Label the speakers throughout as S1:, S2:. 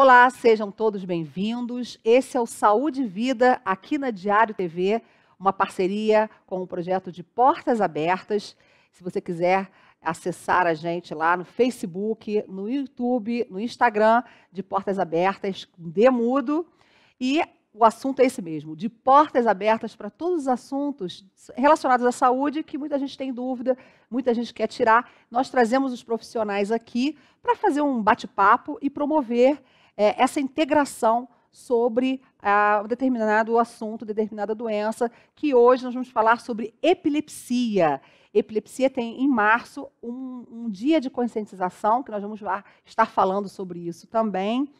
S1: Olá, sejam todos bem-vindos. Esse é o Saúde e Vida aqui na Diário TV, uma parceria com o projeto de Portas Abertas. Se você quiser acessar a gente lá no Facebook, no YouTube, no Instagram de Portas Abertas, Demudo. E o assunto é esse mesmo, de portas abertas para todos os assuntos relacionados à saúde que muita gente tem dúvida, muita gente quer tirar. Nós trazemos os profissionais aqui para fazer um bate-papo e promover é, essa integração sobre ah, um determinado assunto, determinada doença, que hoje nós vamos falar sobre epilepsia. Epilepsia tem em março um, um dia de conscientização, que nós vamos estar falando sobre isso também.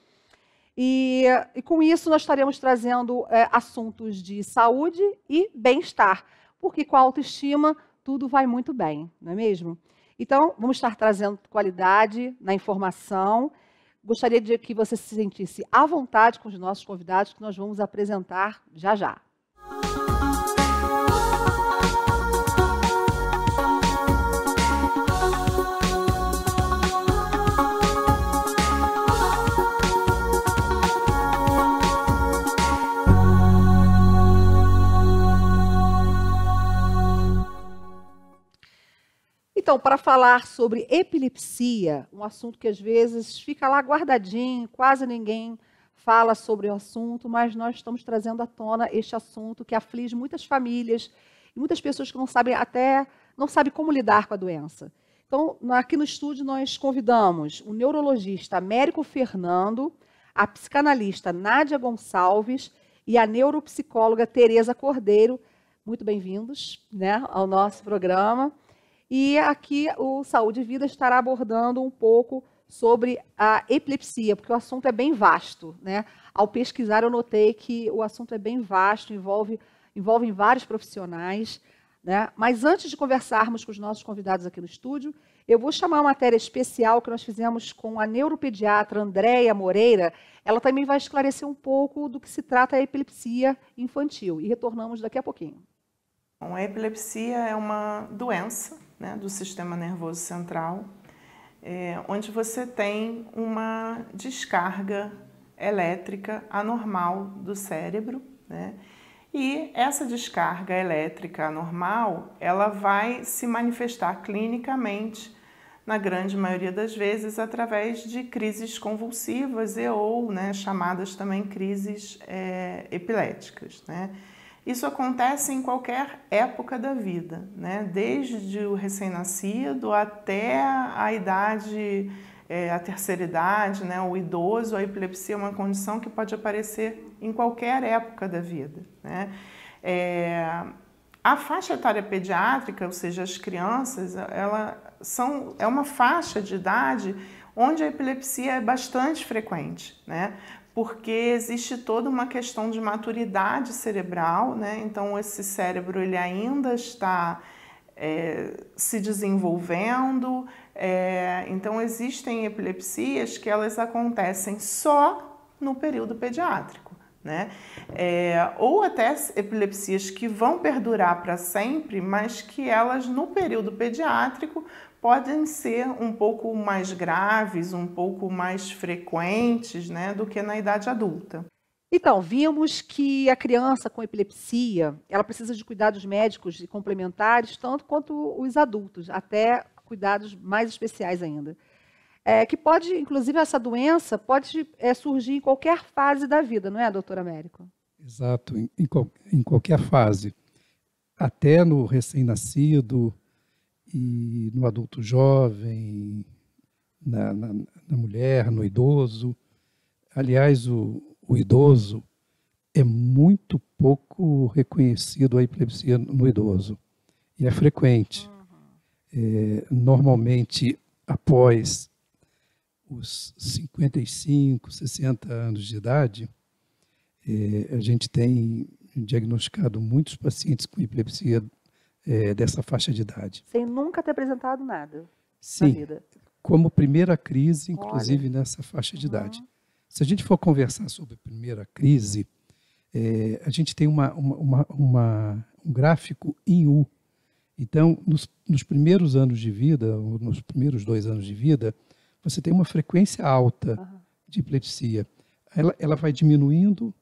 S1: E, e com isso nós estaremos trazendo é, assuntos de saúde e bem-estar, porque com a autoestima tudo vai muito bem, não é mesmo? Então, vamos estar trazendo qualidade na informação. Gostaria de que você se sentisse à vontade com os nossos convidados, que nós vamos apresentar já já. Então, para falar sobre epilepsia, um assunto que às vezes fica lá guardadinho, quase ninguém fala sobre o assunto, mas nós estamos trazendo à tona este assunto que aflige muitas famílias e muitas pessoas que não sabem até não sabem como lidar com a doença. Então, aqui no estúdio nós convidamos o neurologista Américo Fernando, a psicanalista Nádia Gonçalves e a neuropsicóloga Tereza Cordeiro. Muito bem-vindos né, ao nosso programa. E aqui o Saúde e Vida estará abordando um pouco sobre a epilepsia, porque o assunto é bem vasto. Né? Ao pesquisar, eu notei que o assunto é bem vasto, envolve, envolve vários profissionais. Né? Mas antes de conversarmos com os nossos convidados aqui no estúdio, eu vou chamar uma matéria especial que nós fizemos com a neuropediatra Andréia Moreira. Ela também vai esclarecer um pouco do que se trata a epilepsia infantil. E retornamos daqui a pouquinho.
S2: Bom, a epilepsia é uma doença né, do sistema nervoso central, é, onde você tem uma descarga elétrica anormal do cérebro, né? E essa descarga elétrica anormal, ela vai se manifestar clinicamente, na grande maioria das vezes, através de crises convulsivas e ou né, chamadas também crises é, epiléticas. Né? Isso acontece em qualquer época da vida, né? desde o recém-nascido até a idade, é, a terceira idade, né? o idoso, a epilepsia é uma condição que pode aparecer em qualquer época da vida. Né? É, a faixa etária pediátrica, ou seja, as crianças, ela são, é uma faixa de idade onde a epilepsia é bastante frequente, né? Porque existe toda uma questão de maturidade cerebral, né? Então esse cérebro ele ainda está é, se desenvolvendo. É, então existem epilepsias que elas acontecem só no período pediátrico. Né? É, ou até epilepsias que vão perdurar para sempre, mas que elas no período pediátrico podem ser um pouco mais graves, um pouco mais frequentes né, do que na idade adulta.
S1: Então, vimos que a criança com epilepsia, ela precisa de cuidados médicos e complementares, tanto quanto os adultos, até cuidados mais especiais ainda. É, que pode, inclusive, essa doença pode é, surgir em qualquer fase da vida, não é, doutor Américo?
S3: Exato, em, em, em qualquer fase. Até no recém-nascido, e no adulto jovem, na, na, na mulher, no idoso. Aliás, o, o, idoso é muito pouco reconhecido a epilepsia no idoso e é frequente. É, normalmente, após os 55, 60 anos de idade, é, a gente tem diagnosticado muitos pacientes com epilepsia é, dessa faixa de idade.
S1: Sem nunca ter apresentado nada
S3: Sim, na vida. Como primeira crise, inclusive Olha. nessa faixa de uhum. idade. Se a gente for conversar sobre primeira crise, é, a gente tem uma, uma, uma, um gráfico em U. Então, nos, nos primeiros anos de vida, nos primeiros dois anos de vida, você tem uma frequência alta, uhum. de epilepsia. Ela, ela vai diminuindo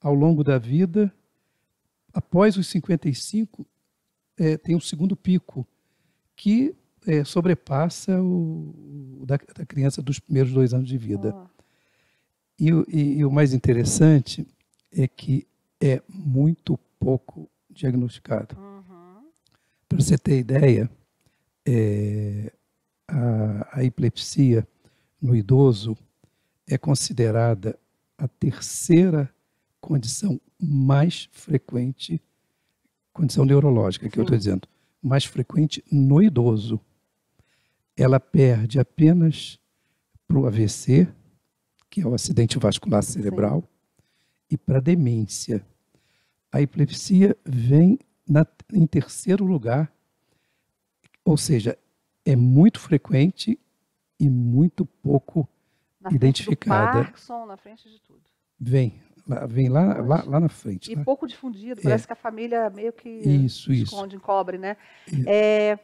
S3: ao longo da vida. Após os 55, é, tem um segundo pico, que é, sobrepassa o, o da, da, criança dos primeiros dois anos de vida. Oh. E, e, e o mais interessante é que é muito pouco diagnosticado. Uhum. Para você ter ideia, é, a, a, epilepsia no idoso é considerada a terceira condição mais frequente, condição neurológica que Sim. eu estou dizendo, mais frequente no idoso. Ela perde apenas para o AVC, que é o acidente vascular cerebral, Sim. e para demência. A epilepsia vem na, em terceiro lugar, ou seja, é muito frequente e muito pouco
S1: na
S3: identificada.
S1: Frente do Parkinson, na frente de tudo.
S3: Vem, vem lá, lá, lá na frente.
S1: E
S3: lá.
S1: pouco difundido, parece é. que a família meio que
S3: isso,
S1: esconde,
S3: isso.
S1: encobre, né? É. É,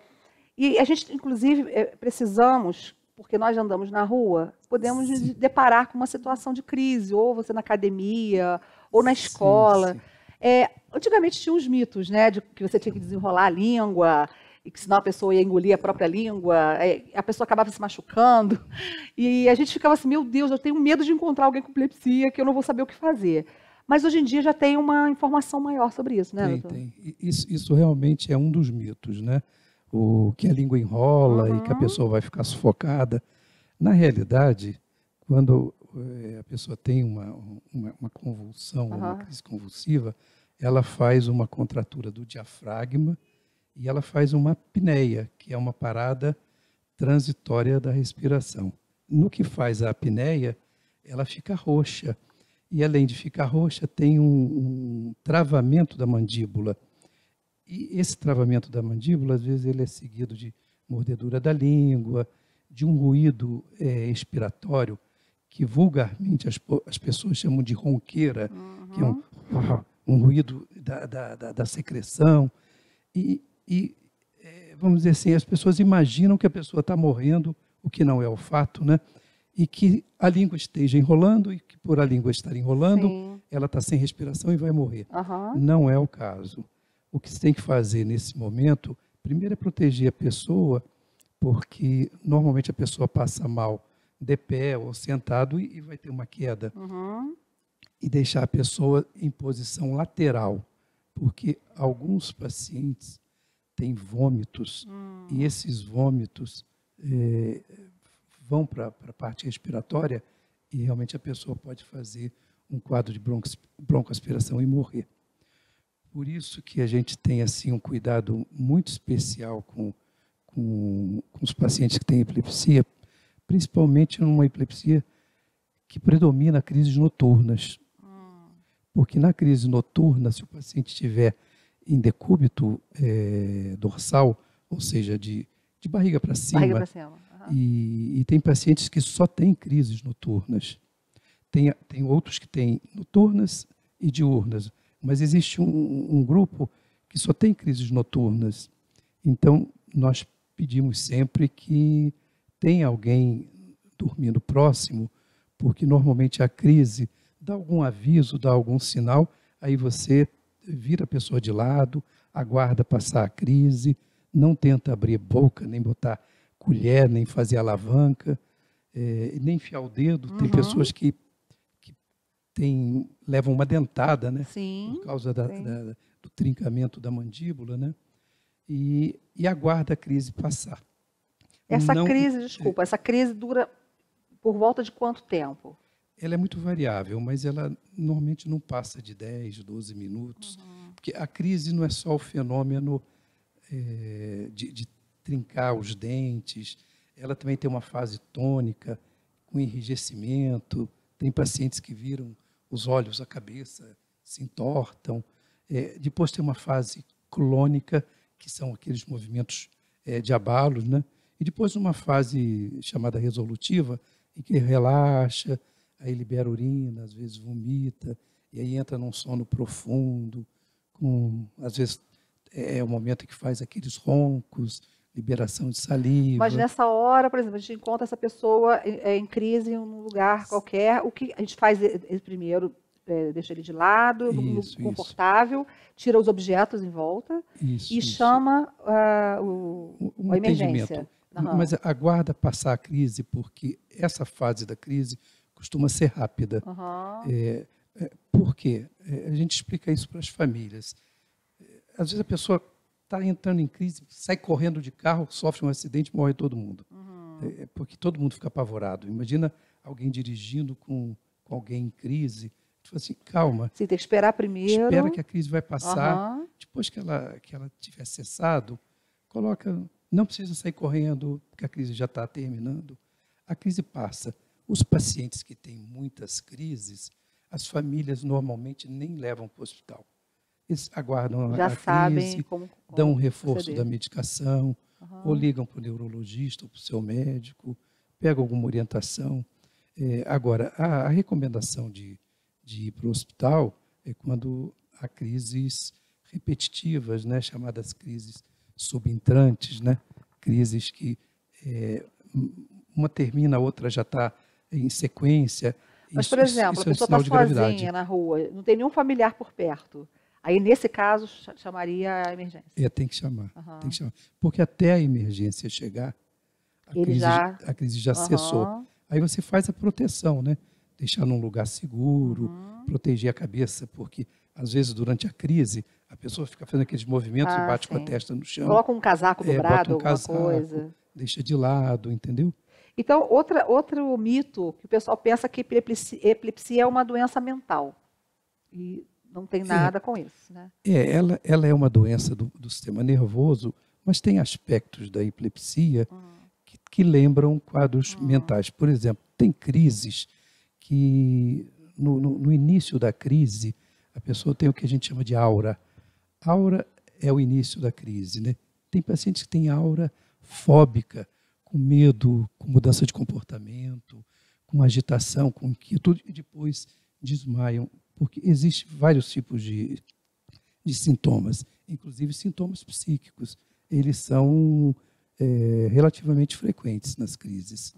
S1: e a gente, inclusive, é, precisamos porque nós andamos na rua, podemos sim. deparar com uma situação de crise, ou você na academia, ou na escola. Sim, sim. É, antigamente tinha os mitos, né, de que você tinha que desenrolar a língua, e que senão a pessoa ia engolir a própria língua, é, a pessoa acabava se machucando. E a gente ficava assim, meu Deus, eu tenho medo de encontrar alguém com epilepsia, que eu não vou saber o que fazer. Mas hoje em dia já tem uma informação maior sobre isso, né,
S3: tem,
S1: doutor?
S3: Tem. Isso, isso realmente é um dos mitos, né? o que a língua enrola uhum. e que a uhum. pessoa vai ficar sufocada. Na realidade, quando é, a pessoa tem uma, uma, uma convulsão, uhum. uma crise convulsiva, ela faz uma contratura do diafragma e ela faz uma apneia, que é uma parada transitória da respiração. No que faz a apneia, ela fica roxa. E além de ficar roxa, tem um, um travamento da mandíbula. E esse travamento da mandíbula, às vezes, ele é seguido de mordedura da língua, de um ruído é, expiratório, que vulgarmente as, as pessoas chamam de ronqueira, uhum. que é um, um ruído da, da, da, da secreção. E, e é, vamos dizer assim, as pessoas imaginam que a pessoa está morrendo, o que não é o fato, né? E que a língua esteja enrolando e que por a língua estar enrolando, Sim. ela está sem respiração e vai morrer.
S1: Uhum.
S3: Não é o caso o que se tem que fazer nesse momento, primeiro é proteger a pessoa, porque normalmente a pessoa passa mal de pé ou sentado e, vai ter uma queda.
S1: Uhum.
S3: E deixar a pessoa em posição lateral, porque alguns pacientes têm vômitos uhum. e esses vômitos é, vão para a parte respiratória e realmente a pessoa pode fazer um quadro de broncoaspiração e morrer. Por isso que a gente tem assim um cuidado muito especial com, com, com os pacientes que têm epilepsia, principalmente numa epilepsia que predomina crises noturnas. Porque na crise noturna, se o paciente estiver em decúbito é, dorsal, ou seja, de, de barriga para cima,
S1: barriga cima. Uhum.
S3: E, e, tem pacientes que só têm crises noturnas. Tem, tem outros que têm noturnas e diurnas mas existe um, um grupo que só tem crises noturnas. Então, nós pedimos sempre que tenha alguém dormindo próximo, porque normalmente a crise dá algum aviso, dá algum sinal, aí você vira a pessoa de lado, aguarda passar a crise, não tenta abrir boca, nem botar colher, nem fazer alavanca, é, nem enfiar o dedo. Uhum. Tem pessoas que tem, levam uma dentada, né?
S1: Sim.
S3: Por causa da, da, do trincamento da mandíbula, né? E, e aguarda a crise passar.
S1: Essa Não, crise, desculpa, é, essa crise dura por volta de quanto tempo?
S3: Ela é muito variável, mas ela normalmente não passa de 10, 12 minutos. Uhum. Porque a crise não é só o fenômeno é, de, de trincar os dentes, ela também tem uma fase tônica, com enrijecimento. Tem pacientes que viram os olhos, a cabeça se entortam. É, depois tem uma fase clônica, que são aqueles movimentos é, de abalos, né? E depois uma fase chamada resolutiva, em que relaxa, aí libera urina, às vezes vomita, e aí entra num sono profundo, com às vezes é, é o momento que faz aqueles roncos, liberação de saliva.
S1: Mas nessa hora, por exemplo, a gente encontra essa pessoa em, é, em crise em um lugar qualquer, o que a gente faz ele primeiro é, deixa ele de lado,
S3: Isso,
S1: confortável, tira os objetos em volta
S3: Isso,
S1: e
S3: isso.
S1: chama ah, o,
S3: Um
S1: a emergência. Aham.
S3: Mas aguarda passar a crise, porque essa fase da crise costuma ser rápida.
S1: Aham.
S3: É, é, por quê? É, a gente explica isso para as famílias. É, Às vezes a pessoa está entrando em crise, sai correndo de carro, sofre um acidente, morre todo mundo.
S1: Uhum.
S3: É, é porque todo mundo fica apavorado. Imagina alguém dirigindo com, com alguém em crise. Tu fala assim, calma,
S1: Sim, tem que esperar primeiro.
S3: espera que a crise vai passar.
S1: Aham.
S3: Depois que ela, que ela tiver cessado, coloca. Não precisa sair correndo, porque a crise já está terminando. A crise passa. Os pacientes que têm muitas crises, as famílias normalmente nem levam para o hospital. Eles aguardam a-
S1: Já
S3: a
S1: sabem
S3: crise,
S1: como, como
S3: dão um reforço
S1: proceder.
S3: da medicação,
S1: Aham.
S3: ou ligam para o neurologista ou para o seu médico, pegam alguma orientação. É, agora, a, a recomendação de, de ir para o hospital é quando há crises repetitivas, né, chamadas crises subentrantes, né, crises que é, um- uma termina, a outra já está em sequência.
S1: Mas,
S3: Isso-
S1: por exemplo, a
S3: é
S1: pessoa está
S3: gravidade.
S1: sozinha na rua, não tem nenhum familiar por perto. Aí, nesse caso, cha- chamaria a emergência.
S3: É, tem que chamar,
S1: Aham.
S3: tem que chamar. Porque até a emergência chegar, a,
S1: Ele
S3: crise,
S1: já-
S3: a crise já cessou.
S1: Aham.
S3: Aí você faz a proteção, né? Deixar num lugar seguro,
S1: Uhum.
S3: proteger a cabeça, porque às vezes durante a crise a pessoa fica fazendo aqueles movimentos
S1: Ah,
S3: e bate com a
S1: sim.
S3: testa no chão,
S1: Coloca um casaco
S3: É, bota
S1: dobrado,
S3: um
S1: alguma
S3: casaco.
S1: coisa.
S3: deixa de lado, entendeu?
S1: Então, outra, outro mito que o pessoal pensa que epilepsia, epilepsia é uma doença mental. E não tem
S3: É.
S1: nada com isso, né?
S3: É, ela, ela é uma doença do, do sistema nervoso, mas tem aspectos da epilepsia que, que lembram quadros mentais. Por exemplo, tem crises que no, no- no início da crise a pessoa tem o que a gente chama de aura. Aura é o início da crise, né? Tem pacientes que têm aura fóbica, com medo, com mudança de comportamento, com agitação, com inquietude e depois desmaiam, porque existem vários tipos de, de sintomas, inclusive sintomas psíquicos. Eles são é, relativamente frequentes nas crises.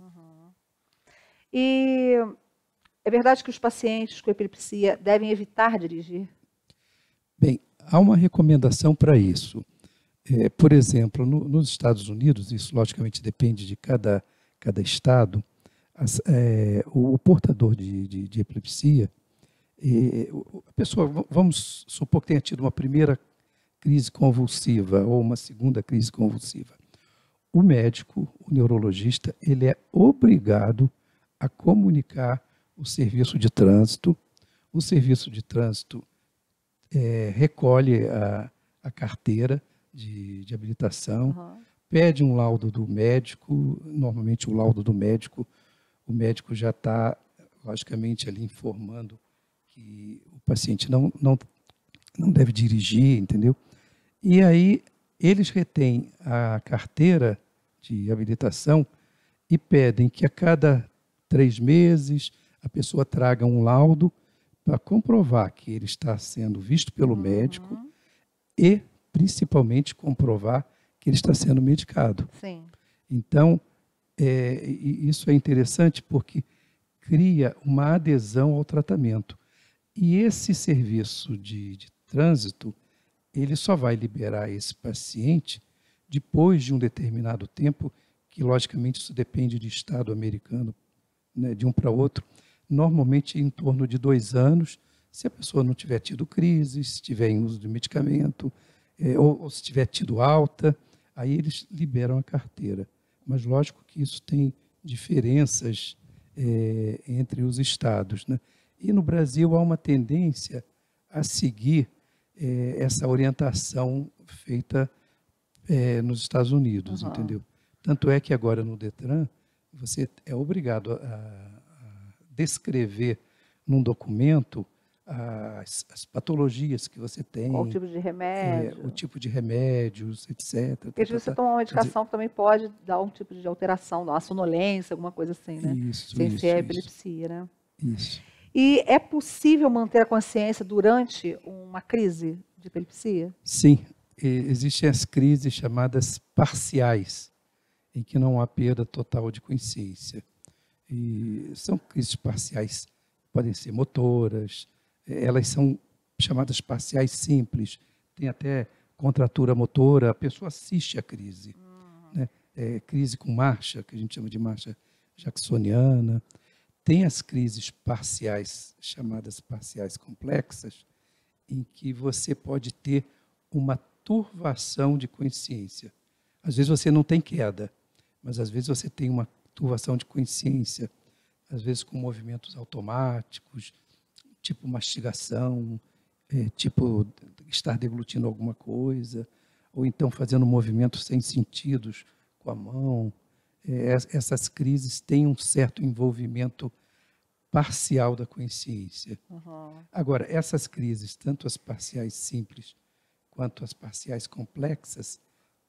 S1: E é verdade que os pacientes com epilepsia devem evitar dirigir?
S3: Bem, há uma recomendação para isso. É, por exemplo, no- nos Estados Unidos, isso logicamente depende de cada, cada estado, as- é, o, o portador de, de- de epilepsia, é, a pessoa, vamos supor que tenha tido uma primeira crise convulsiva ou uma segunda crise convulsiva. O médico, o neurologista, ele é obrigado a comunicar o serviço de trânsito. O serviço de trânsito é, recolhe a, a carteira de, de habilitação,
S1: Aham.
S3: pede um laudo do médico, normalmente o laudo do médico, o médico já está, logicamente, ali informando que o paciente não, não, não deve dirigir, entendeu? E aí eles retêm a carteira de habilitação e pedem que a cada três meses a pessoa traga um laudo para comprovar que ele está sendo visto pelo médico e, principalmente, comprovar que ele está sendo medicado.
S1: Sim.
S3: Então, é, isso é interessante porque cria uma adesão ao tratamento. E esse serviço de, de trânsito, ele só vai liberar esse paciente depois de um determinado tempo, que logicamente isso depende de estado americano, né, de um para outro, normalmente em torno de dois anos, se a pessoa não tiver tido crise, se tiver em uso de medicamento, eh, ou, ou se tiver tido alta, aí eles liberam a carteira. Mas lógico que isso tem diferenças eh, entre os estados. Né? E no Brasil há uma tendência a seguir eh, essa orientação feita eh, nos Estados Unidos,
S1: Aham.
S3: entendeu? Tanto é que agora no Detran você é obrigado a, a descrever num documento as, as patologias que você tem,
S1: o tipo de
S3: é,
S1: remédio?
S3: o tipo de remédios, etc.
S1: Porque se
S3: tá,
S1: você
S3: tá,
S1: toma uma medicação que também pode dar um tipo de alteração, uma sonolência, alguma coisa assim, né?
S3: Isso,
S1: Sem
S3: isso,
S1: ser a
S3: isso,
S1: epilepsia, né?
S3: isso.
S1: E é possível manter a consciência durante uma crise de epilepsia?
S3: Sim, existem as crises chamadas parciais, em que não há perda total de consciência. E são crises parciais, podem ser motoras, elas são chamadas parciais simples, tem até contratura motora, a pessoa assiste à crise. Uhum. Né? É, crise com marcha, que a gente chama de marcha jacksoniana. Tem as crises parciais, chamadas parciais complexas, em que você pode ter uma turvação de consciência. Às vezes você não tem queda, mas às vezes você tem uma turvação de consciência, às vezes com movimentos automáticos, tipo mastigação, é, tipo estar deglutindo alguma coisa, ou então fazendo movimentos sem sentidos com a mão. É, essas crises têm um certo envolvimento parcial da consciência. Uhum. Agora, essas crises, tanto as parciais simples quanto as parciais complexas,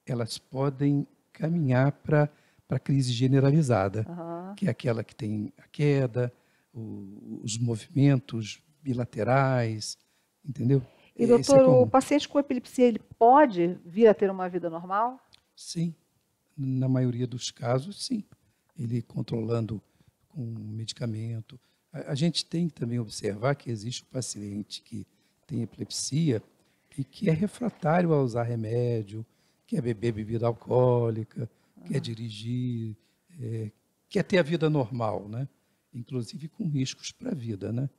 S3: elas podem caminhar para a crise generalizada, uhum. que é aquela que tem a queda, o, os movimentos bilaterais, entendeu?
S1: E, doutor, é o paciente com epilepsia, ele pode vir a ter uma vida normal?
S3: Sim, na maioria dos casos, sim. Ele controlando com medicamento. A, a gente tem que também observar que existe o paciente que tem epilepsia e que é refratário a usar remédio, quer beber bebida alcoólica, ah. quer dirigir, é, quer ter a vida normal, né? Inclusive com riscos para a vida, né?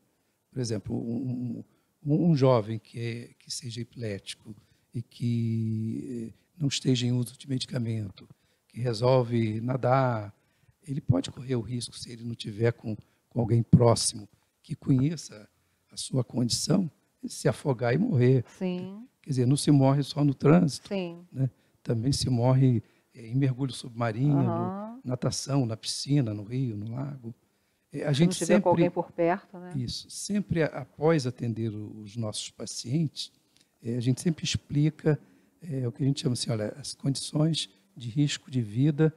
S3: Por exemplo, um, um, jovem que, é, que seja epilético e que eh, não esteja em uso de medicamento, que resolve nadar, ele pode correr o risco, se ele não tiver com, com alguém próximo que conheça a sua condição, de se afogar e morrer.
S1: Sim.
S3: Quer dizer, não se morre só no trânsito. Né? também se morre eh, em mergulho submarino, uhum. natação na piscina, no rio, no lago.
S1: É, a gente Se não tiver sempre, com alguém por perto, né?
S3: Isso. Sempre após atender os nossos pacientes, é, a gente sempre explica é, o que a gente chama assim, olha, as condições de risco de vida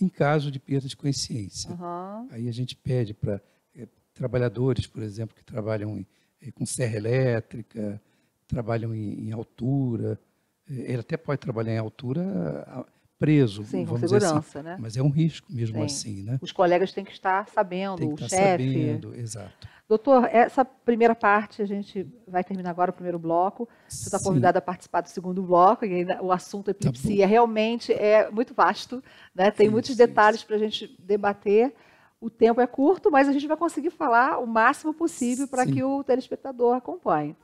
S3: em caso de perda de consciência. Uhum. Aí a gente pede para é, trabalhadores, por exemplo, que trabalham em, é, com serra elétrica, trabalham em, em altura, é, ele até pode trabalhar em altura preso.
S1: Sim, com assim, segurança,
S3: assim.
S1: né?
S3: Mas é um risco mesmo Sim. assim, né?
S1: Os colegas têm que estar sabendo,
S3: Tem que
S1: o
S3: estar
S1: chefe.
S3: Sabendo, exato.
S1: Doutor, essa primeira parte, a gente vai terminar agora o primeiro bloco. Você está convidado a participar do segundo bloco, e o assunto epilepsia tá realmente é muito vasto, né? tem isso, muitos detalhes para a gente debater. O tempo é curto, mas a gente vai conseguir falar o máximo possível para que o telespectador acompanhe.